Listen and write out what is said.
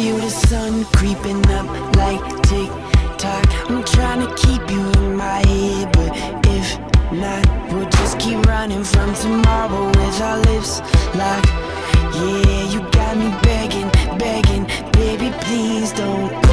feel the sun creeping up like tick tock. I'm trying to keep you in my head, but if not, we'll just keep running from tomorrow with our lips locked. Yeah, you got me begging, begging, baby, please don't.